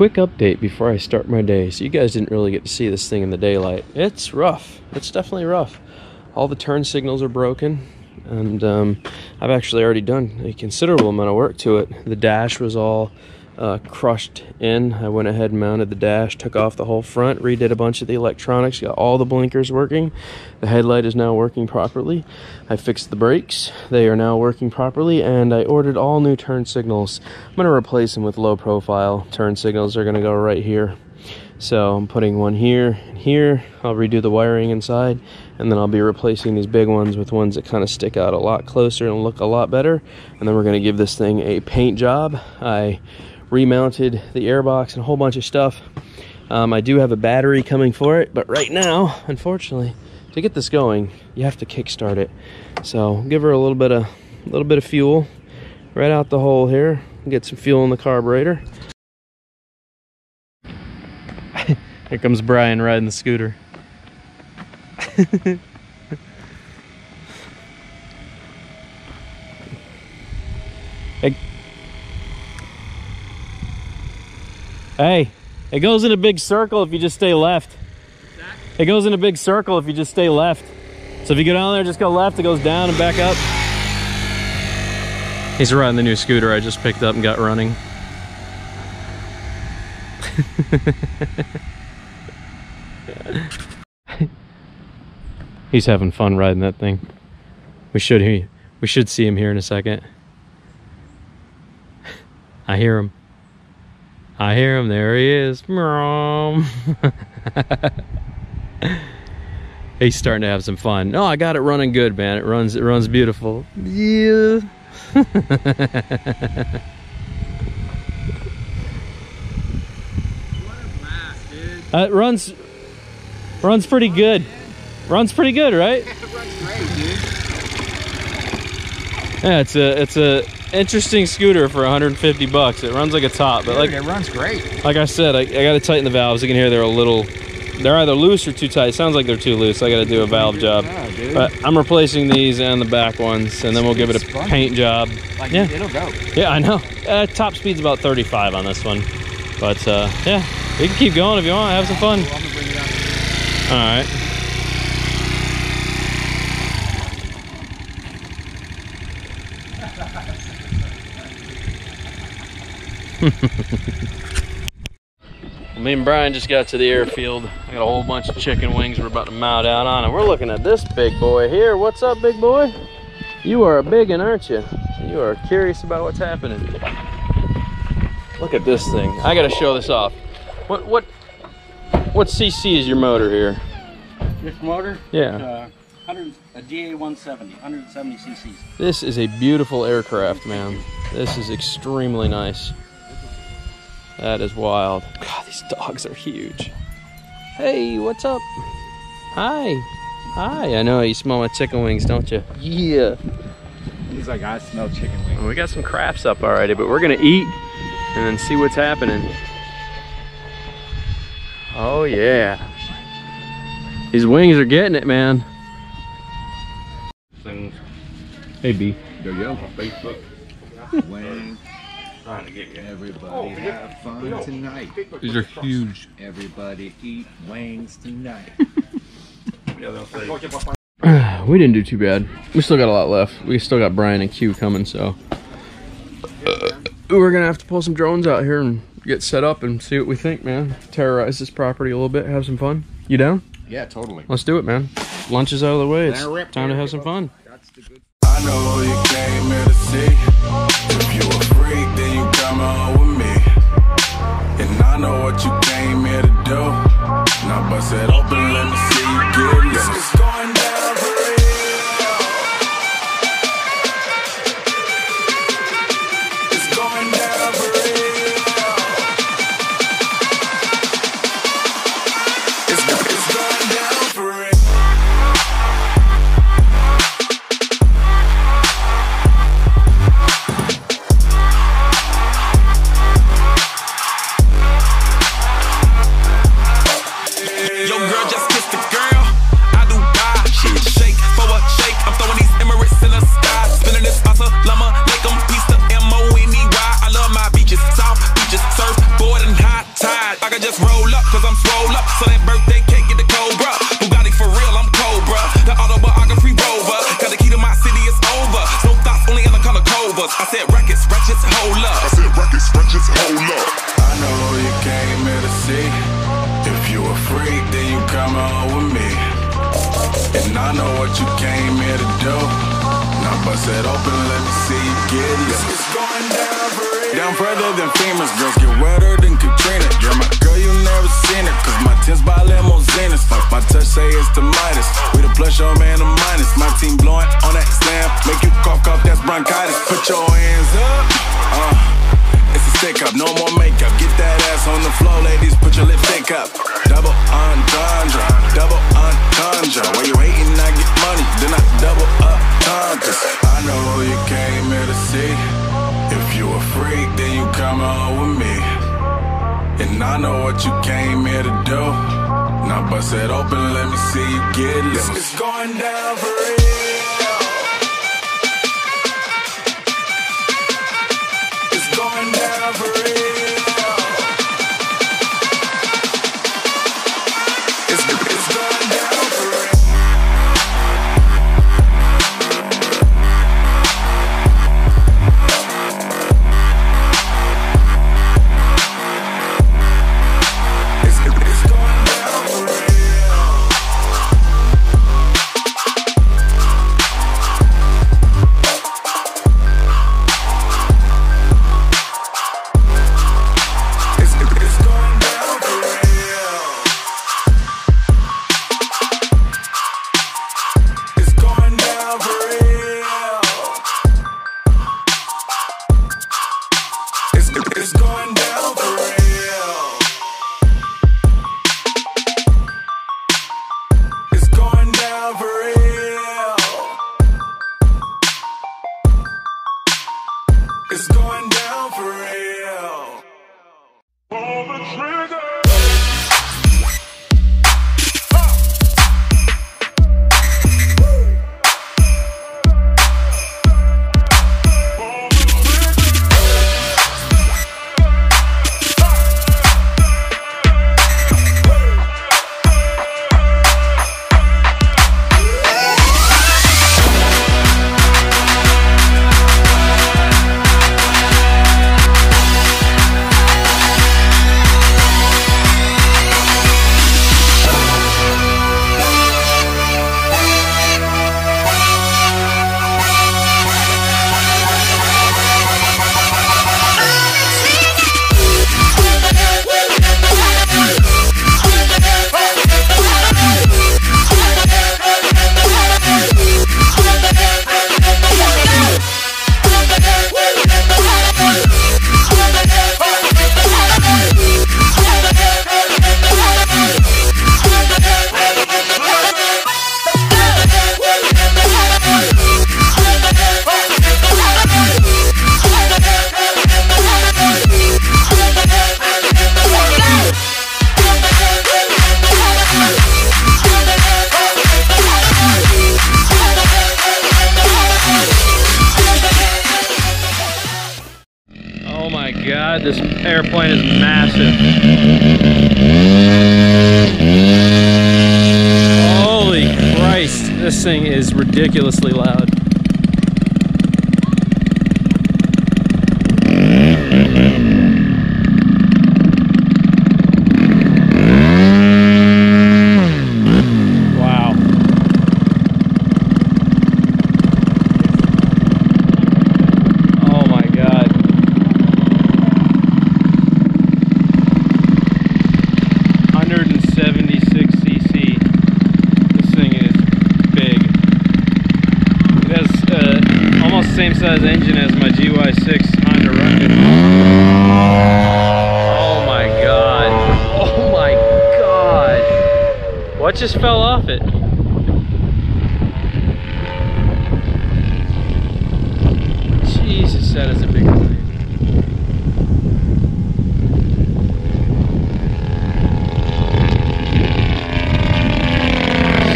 quick update before I start my day. So you guys didn't really get to see this thing in the daylight. It's rough. It's definitely rough. All the turn signals are broken and um, I've actually already done a considerable amount of work to it. The dash was all uh, crushed in. I went ahead and mounted the dash, took off the whole front, redid a bunch of the electronics, got all the blinkers working. The headlight is now working properly. I fixed the brakes, they are now working properly, and I ordered all new turn signals. I'm going to replace them with low profile turn signals. They're going to go right here. So I'm putting one here and here. I'll redo the wiring inside and then I'll be replacing these big ones with ones that kind of stick out a lot closer and look a lot better. And then we're gonna give this thing a paint job. I remounted the airbox and a whole bunch of stuff. Um, I do have a battery coming for it, but right now, unfortunately, to get this going, you have to kickstart it. So give her a little bit of a little bit of fuel right out the hole here. Get some fuel in the carburetor. Here comes Brian riding the scooter. hey. Hey, it goes in a big circle if you just stay left. It goes in a big circle if you just stay left. So if you go down there, just go left, it goes down and back up. He's riding the new scooter I just picked up and got running. He's having fun riding that thing. We should he we should see him here in a second. I hear him. I hear him. There he is. He's starting to have some fun. No, I got it running good, man. It runs it runs beautiful. Yeah. It runs runs pretty good. Runs pretty good, right? Yeah, it's a it's a interesting scooter for 150 bucks. It runs like a top, but like it runs great. Like I said, I, I got to tighten the valves. You can hear they're a little, they're either loose or too tight. sounds like they're too loose. I got to do a valve job. Yeah, but I'm replacing these and the back ones, and then we'll give it a paint job. Like, yeah, it'll go. Yeah, I know. Uh, top speed's about 35 on this one, but uh, yeah, we can keep going if you want. Have some fun. All right. Me and Brian just got to the airfield. I got a whole bunch of chicken wings we're about to mount out on, and we're looking at this big boy here. What's up, big boy? You are a big one, aren't you? You are curious about what's happening. Look at this thing. I gotta show this off. What what what CC is your motor here? This motor? Yeah. Uh, 100, a DA 170, 170 cc's. This is a beautiful aircraft, man. This is extremely nice. That is wild. God, these dogs are huge. Hey, what's up? Hi. Hi. I know you smell my chicken wings, don't you? Yeah. He's like, I smell chicken wings. Well, we got some crafts up already, but we're gonna eat and then see what's happening. Oh yeah. These wings are getting it, man. Hey B. Yo, yo, Facebook. Wayne. Trying to get you. Everybody oh, have fun tonight. These are huge. Everybody eat wings tonight. Yeah, they'll say. we didn't do too bad. We still got a lot left. We still got Brian and Q coming, so we're gonna have to pull some drones out here and get set up and see what we think, man. Terrorize this property a little bit, have some fun. You down? Yeah, totally. Let's do it, man. Lunch is out of the way. It's time to have some fun. I know you came here to see. If you a do. Now bust it open, let me see you get loose. I said rackets, ratchets, hold up. I said rackets, ratchets, hold up. I know you came here to see. If you a freak, then you come on with me. And I know what you came here to do. Now bust it open, let me see you get it. It's going down. Down further than famous girls get wetter than Katrina. You're my girl, you never seen it. Cause my tents by limousines. Fuck my touch, say it's the minus. We the plus, your man, the minus. My team blowing on that slam. Make you cough, cough, that's bronchitis. Know what you came here to do. Now bust it open, let me see you get loose. It's going down for real. Airplane is massive. Holy Christ, this thing is ridiculously loud. 6 Honda Ruckus. Oh my god. Oh my god. What just fell off it? Jesus, that is a big one.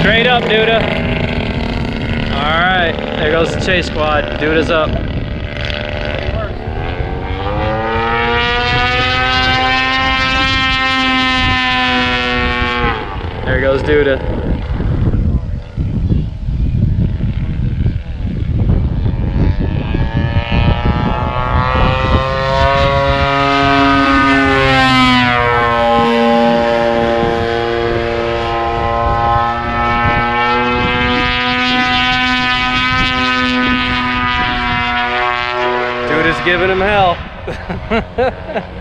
Straight up, Duda. All right, there goes the chase squad. Duda's up. There goes Duda. giving him hell.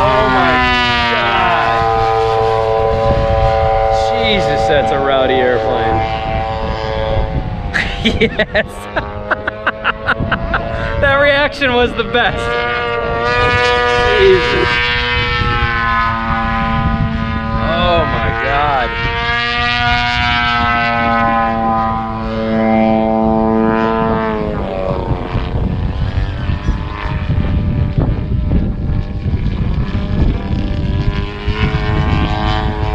Oh my god. Jesus, that's a rowdy airplane. Yes. that reaction was the best. Jesus. Oh my god.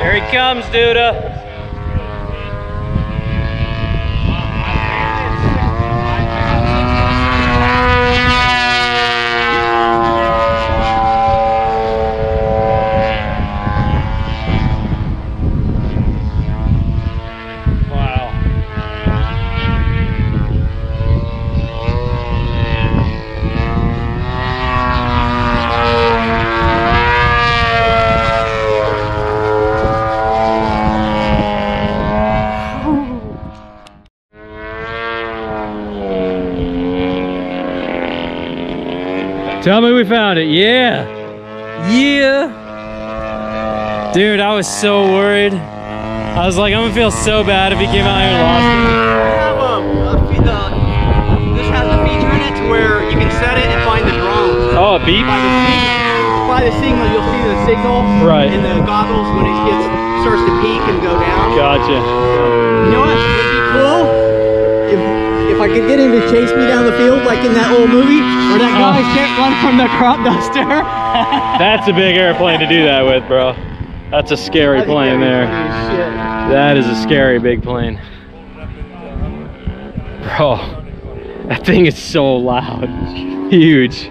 Here he comes, Duda. Wow. Tell me we found it. Yeah. Yeah. Dude, I was so worried. I was like, I'm gonna feel so bad if he came out here and lost me. um, a fe- this has a feature in it to where you can set it and find the drone. Oh, a beep? By the signal, by the signal, you'll see the signal Right. in the goggles when it gets starts to peak and go down. Gotcha. You know what? Would be cool if if I could get him to chase me down the field like in that old movie where that guy Oh. can't run from the crop duster. That's a big airplane to do that with, bro. That's a scary think plane there. be funny as shit. That is a scary big plane. Bro, that thing is so loud. Huge.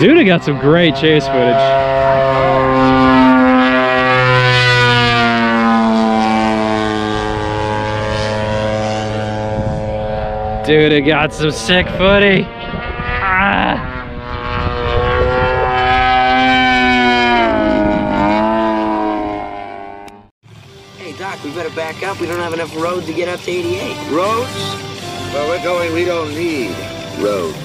Dude got some great chase footage. Dude, it got some sick footy. Ah. Hey, Doc, we better back up. We don't have enough road to get up to 88. Roads? Where we're going, we don't need roads.